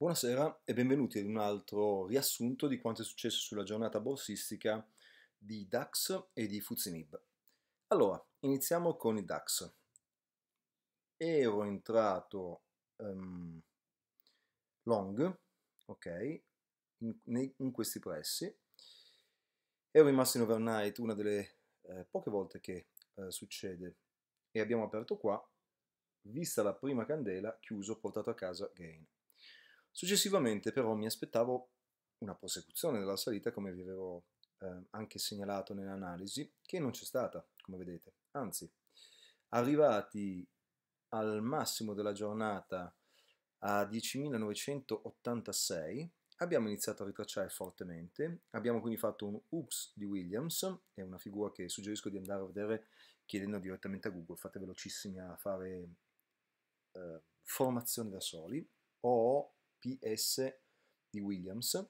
Buonasera e benvenuti ad un altro riassunto di quanto è successo sulla giornata borsistica di DAX e di FTSE Allora, iniziamo con i DAX. Ero entrato um, long, ok, in, in, questi pressi. Ero rimasto in overnight una delle eh, poche volte che eh, succede e abbiamo aperto qua, vista la prima candela, chiuso, portato a casa gain. Successivamente però mi aspettavo una prosecuzione della salita come vi avevo eh, anche segnalato nell'analisi, che non c'è stata, come vedete. Anzi, arrivati al massimo della giornata a 10.986, abbiamo iniziato a ritracciare fortemente, abbiamo quindi fatto un Oops di Williams, è una figura che suggerisco di andare a vedere chiedendo direttamente a Google, fate velocissimi a fare eh, formazione da soli, o PS di Williams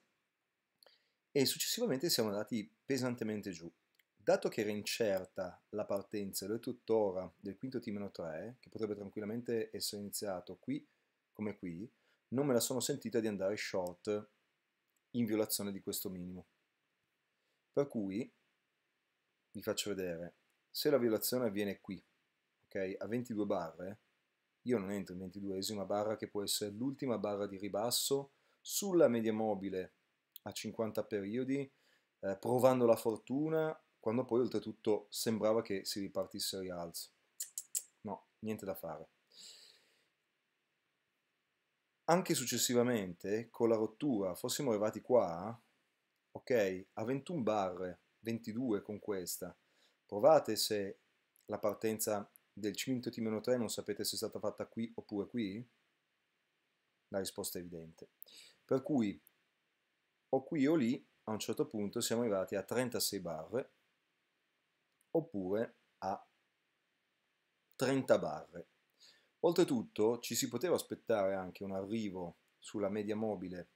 e successivamente siamo andati pesantemente giù. Dato che era incerta la partenza lo è tuttora del quinto T-3, che potrebbe tranquillamente essere iniziato qui come qui, non me la sono sentita di andare short in violazione di questo minimo. Per cui vi faccio vedere, se la violazione avviene qui, ok, a 22 barre, io non entro in 22esima barra che può essere l'ultima barra di ribasso sulla media mobile a 50 periodi, eh, provando la fortuna, quando poi oltretutto sembrava che si ripartisse il rialzo. No, niente da fare. Anche successivamente, con la rottura, fossimo arrivati qua, ok, a 21 barre, 22 con questa, provate se la partenza del quinto T-3 non sapete se è stata fatta qui oppure qui? La risposta è evidente. Per cui o qui o lì a un certo punto siamo arrivati a 36 barre oppure a 30 barre. Oltretutto ci si poteva aspettare anche un arrivo sulla media mobile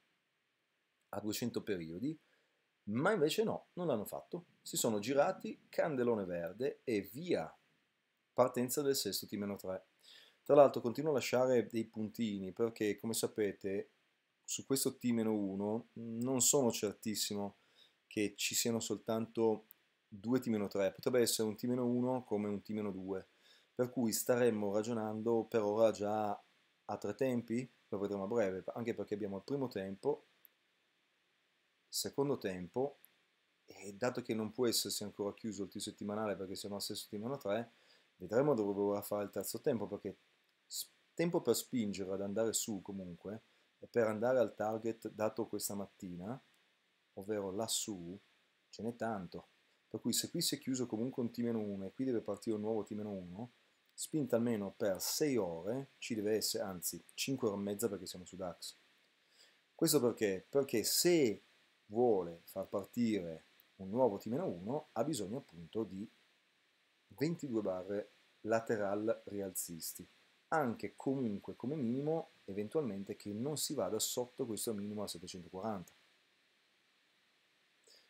a 200 periodi, ma invece no, non l'hanno fatto. Si sono girati, candelone verde e via partenza del sesto T-3. Tra l'altro continuo a lasciare dei puntini perché come sapete su questo T-1 non sono certissimo che ci siano soltanto due T-3, potrebbe essere un T-1 come un T-2, per cui staremmo ragionando per ora già a tre tempi, lo vedremo a breve, anche perché abbiamo il primo tempo, secondo tempo, e dato che non può essersi ancora chiuso il T settimanale perché siamo al stesso T-3, Vedremo dove vorrà fare il terzo tempo perché tempo per spingere ad andare su comunque e per andare al target dato questa mattina, ovvero lassù, ce n'è tanto. Per cui se qui si è chiuso comunque un T-1 e qui deve partire un nuovo T-1, spinta almeno per 6 ore ci deve essere, anzi 5 ore e mezza perché siamo su DAX. Questo perché? Perché se vuole far partire un nuovo T-1 ha bisogno appunto di 22 barre lateral rialzisti, anche comunque come minimo eventualmente che non si vada sotto questo minimo a 740.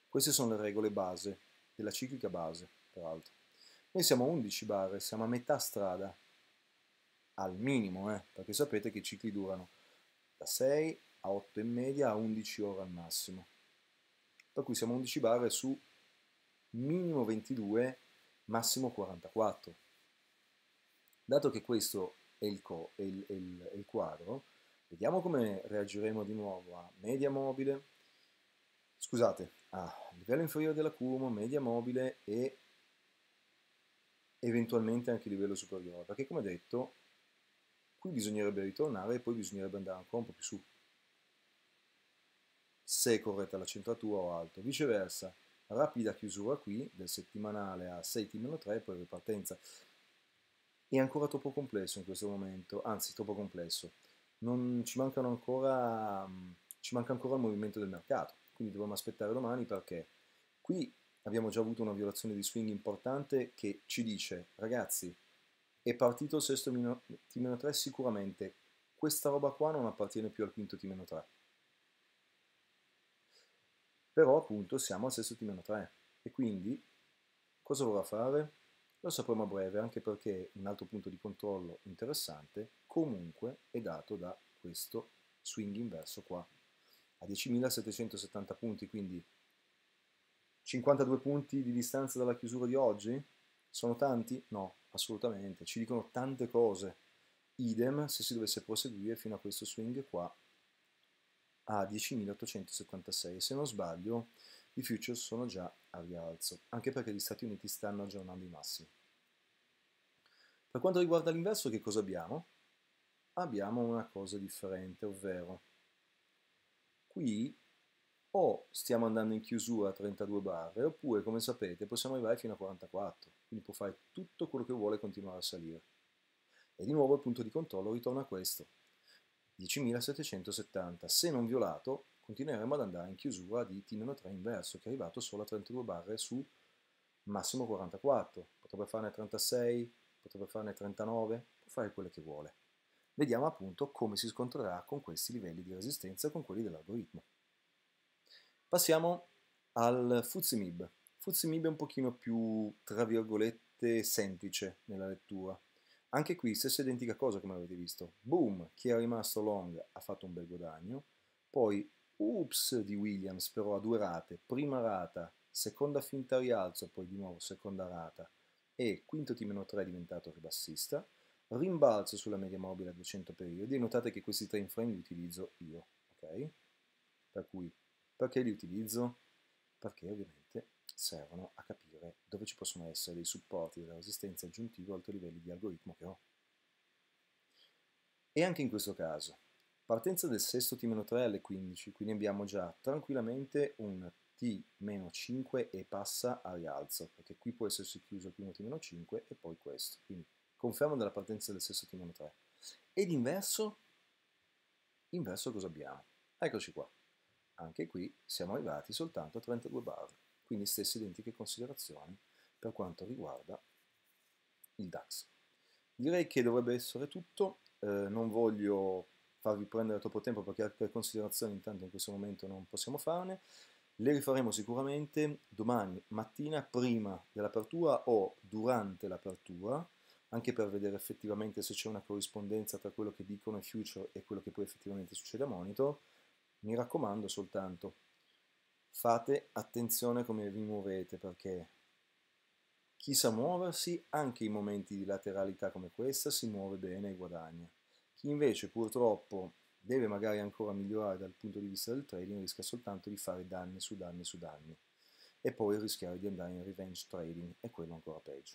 Queste sono le regole base, della ciclica base, peraltro. Noi siamo a 11 barre, siamo a metà strada, al minimo, eh, perché sapete che i cicli durano da 6 a 8 in media a 11 ore al massimo. Per cui siamo a 11 barre su minimo 22 massimo 44. Dato che questo è il, è il, è il, è il quadro, vediamo come reagiremo di nuovo a media mobile, scusate, a livello inferiore dell'accumulo, media mobile e eventualmente anche livello superiore, perché come detto, qui bisognerebbe ritornare e poi bisognerebbe andare ancora un po' più su, se è corretta la centratura o alto. Viceversa, rapida chiusura qui del settimanale a 6T-3 poi ripartenza. È ancora troppo complesso in questo momento, anzi troppo complesso. Non ci mancano ancora, ci manca ancora il movimento del mercato, quindi dobbiamo aspettare domani perché qui abbiamo già avuto una violazione di swing importante che ci dice ragazzi è partito il sesto T-3 sicuramente questa roba qua non appartiene più al quinto T-3 però appunto siamo al stesso T-3 e quindi cosa vorrà fare? Lo sapremo a breve anche perché un altro punto di controllo interessante comunque è dato da questo swing inverso qua, a 10.770 punti, quindi 52 punti di distanza dalla chiusura di oggi? Sono tanti? No, assolutamente, ci dicono tante cose. Idem se si dovesse proseguire fino a questo swing qua a 10.876. Se non sbaglio, i futures sono già a rialzo, anche perché gli Stati Uniti stanno aggiornando i massimi. Per quanto riguarda l'inverso, che cosa abbiamo? Abbiamo una cosa differente, ovvero qui o stiamo andando in chiusura a 32 barre, oppure, come sapete, possiamo arrivare fino a 44, quindi può fare tutto quello che vuole e continuare a salire. E di nuovo il punto di controllo ritorna a questo, 10.770. Se non violato, continueremo ad andare in chiusura di T-3 inverso, che è arrivato solo a 32 barre su massimo 44. Potrebbe farne 36, potrebbe farne 39, può fare quello che vuole. Vediamo appunto come si scontrerà con questi livelli di resistenza con quelli dell'algoritmo. Passiamo al FTSE FTSE è un pochino più, tra virgolette, semplice nella lettura. Anche qui stessa identica cosa come avete visto. Boom, chi è rimasto long ha fatto un bel guadagno. Poi, ups di Williams però a due rate. Prima rata, seconda finta rialzo, poi di nuovo seconda rata. E quinto T-3 è diventato ribassista. Rimbalzo sulla media mobile a 200 periodi. E notate che questi time frame li utilizzo io. Ok? Per cui, perché li utilizzo? Perché ovviamente servono a capire dove ci possono essere dei supporti della resistenza aggiuntivo a alti livelli di algoritmo che ho. E anche in questo caso, partenza del sesto T-3 alle 15, quindi abbiamo già tranquillamente un T-5 e passa a rialzo, perché qui può essersi chiuso il primo T-5 e poi questo, quindi conferma della partenza del sesto T-3. Ed inverso? Inverso cosa abbiamo? Eccoci qua. Anche qui siamo arrivati soltanto a 32 barre quindi stesse identiche considerazioni per quanto riguarda il DAX. Direi che dovrebbe essere tutto, eh, non voglio farvi prendere troppo tempo perché altre considerazioni intanto in questo momento non possiamo farne, le rifaremo sicuramente domani mattina prima dell'apertura o durante l'apertura, anche per vedere effettivamente se c'è una corrispondenza tra quello che dicono i future e quello che poi effettivamente succede a monitor. Mi raccomando soltanto, fate attenzione come vi muovete perché chi sa muoversi anche in momenti di lateralità come questa si muove bene e guadagna. Chi invece purtroppo deve magari ancora migliorare dal punto di vista del trading rischia soltanto di fare danni su danni su danni e poi rischiare di andare in revenge trading e quello ancora peggio.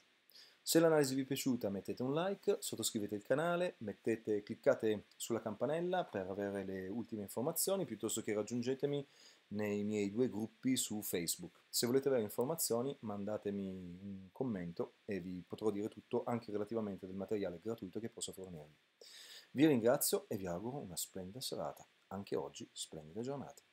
Se l'analisi vi è piaciuta mettete un like, sottoscrivete il canale, mettete, cliccate sulla campanella per avere le ultime informazioni piuttosto che raggiungetemi nei miei due gruppi su Facebook. Se volete avere informazioni mandatemi un commento e vi potrò dire tutto anche relativamente del materiale gratuito che posso fornirvi. Vi ringrazio e vi auguro una splendida serata, anche oggi splendide giornate.